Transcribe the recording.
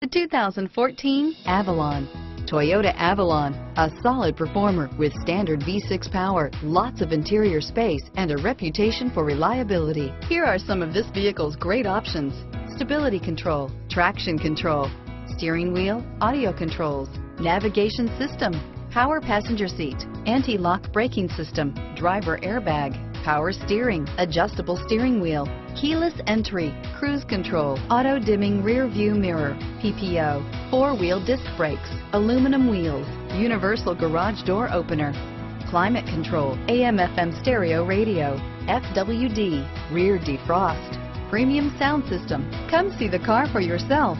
The 2014 Avalon. Toyota Avalon, a solid performer with standard V6 power, lots of interior space, and a reputation for reliability. Here are some of this vehicle's great options. Stability control, traction control, steering wheel, audio controls, navigation system, power passenger seat, anti-lock braking system, driver airbag, power steering, adjustable steering wheel, keyless entry, cruise control, auto dimming rear view mirror, PPO, four wheel disc brakes, aluminum wheels, universal garage door opener, climate control, AM FM stereo radio, FWD, rear defrost, premium sound system. Come see the car for yourself.